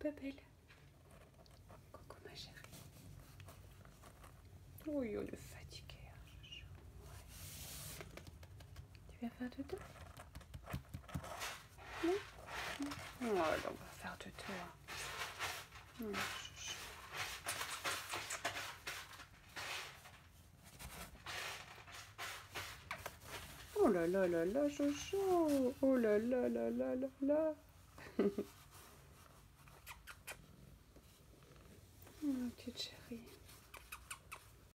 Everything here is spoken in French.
belle. Coucou ma chérie. Oui, on est fatigué. hein. Tu viens faire dodo Non? Non Oh, alors, on va faire dodo. hein. Hum, chouchou. Oh là là là là, Jojo Oh là là là là là là petite chérie.